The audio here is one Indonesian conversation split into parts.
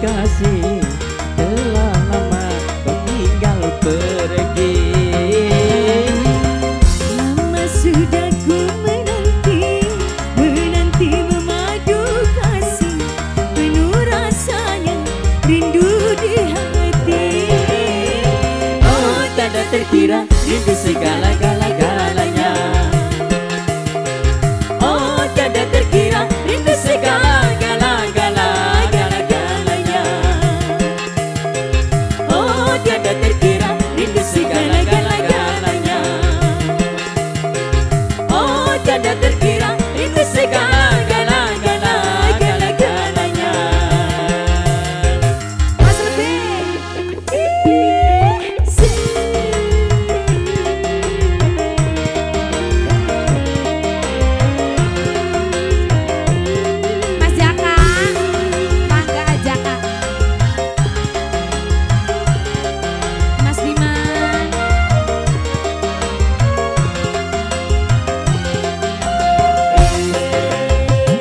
kasih Telah lama kau tinggal pergi. Lama sudah ku menanti Menanti memadu kasih. Penuh rasanya rindu di hati. Oh tak ada terkira Rindu segala-gala-galanya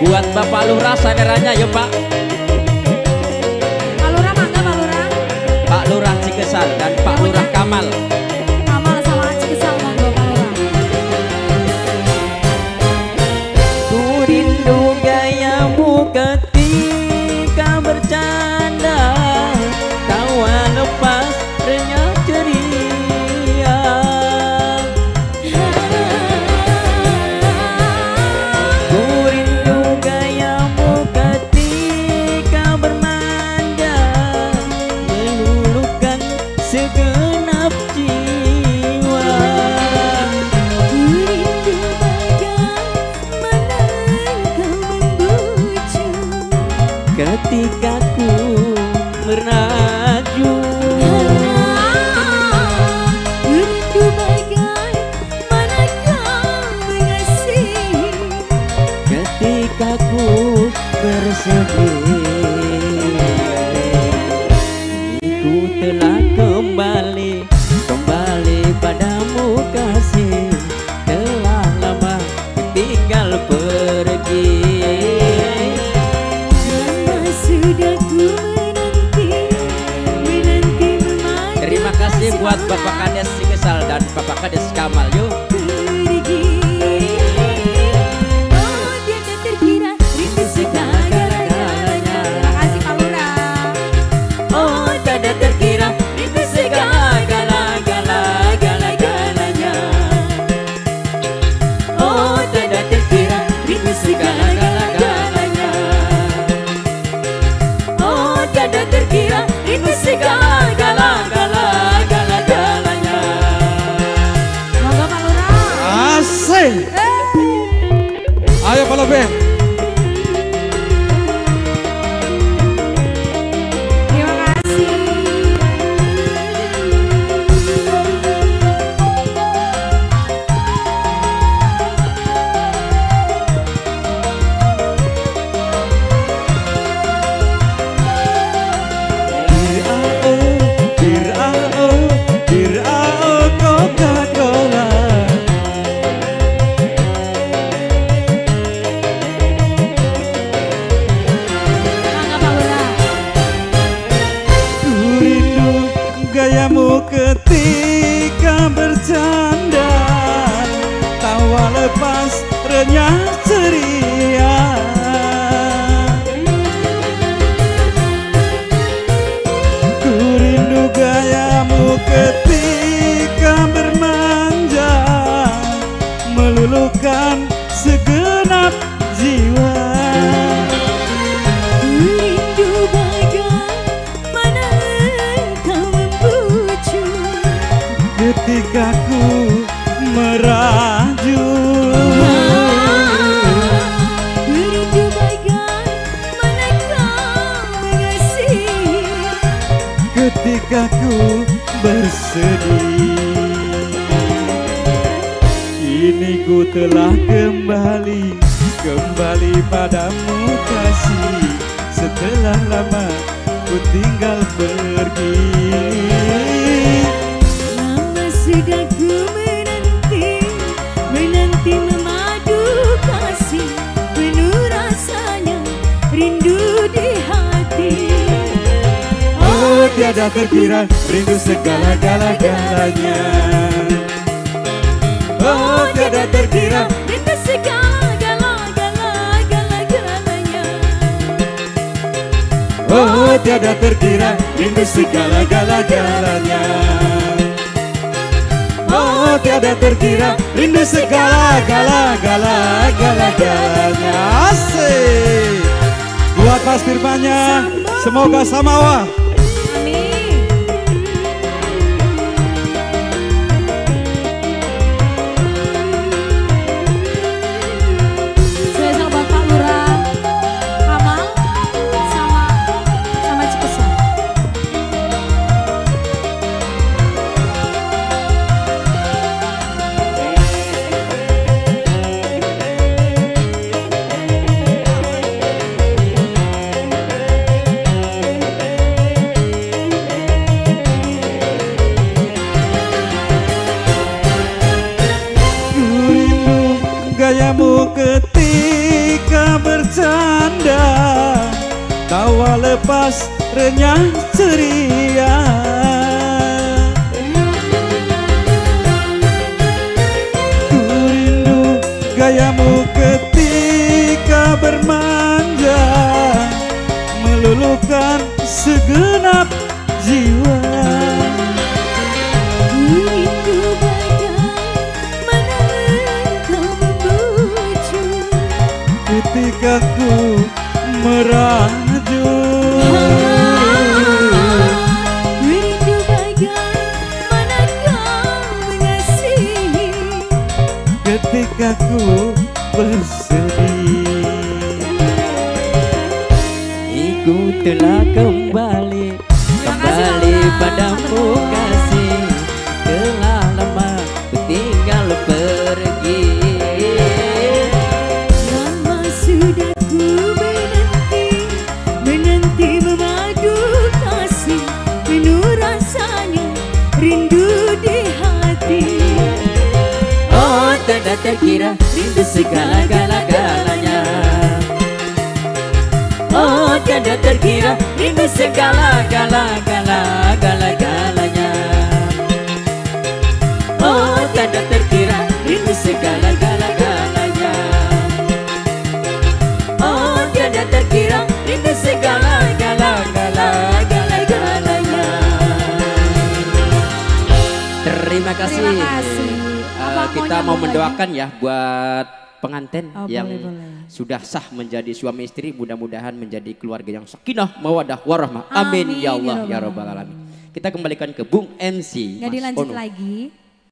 Buat Bapak Lurah saudaranya yuk Pak. Pak Lurah Mangga Pak Lurah? Pak Lurah Cikesal dan Pak Lurah Kamal Ketika ku meraju Rindu kau mengasihi? Ketika ku bersedih Ku telah kembali Kembali padamu kasih. Telah lama tinggal pergi Kades Kamal yuk gayamu ketika bercanda. Tawa lepas renyah ceria. Ku rindu gayamu ketika ketika ku meraju. Rindu bagaimana kau mengasihi ketika ku bersedih Kini ku telah kembali Kembali padamu kasih. Setelah lama ku tinggal pergi sudah ku menanti Menanti memadu kasih Penuh rasanya Rindu di hati. Oh tiada terkira Rindu segala-gala-galanya Oh tiada terkira Rindu segala-gala-gala-galanya Oh tiada terkira Rindu segala-gala-galanya Tiada terkira rindu segala-gala-gala-gala-galanya Asik. Buat Mas Firmannya Semoga samawa Tawa lepas renyah ceria. Ku rindu gayamu ketika bermanja Meluluhkan segenap jiwa. Ketika ku merajut padamu kasih Telah lama ku tinggal pergi. Lama sudah ku menanti Menanti memadu kasih Rindu rasanya Rindu di hati. Oh tak terkira rindu segala-gala-galanya Oh tiada terkira rindu segala-gala-gala-gala-galanya Terima kasih. Terima kasih. Mau kita mau mendoakan ya buat pengantin Oh, yang boleh, boleh. sudah sah menjadi suami istri mudah-mudahan menjadi keluarga yang sakinah mawadah warahmah amin, Amin, ya Allah ya ya robbal alamin kita kembalikan ke Bung MC Nggak Mas dilanjut Ono. lagi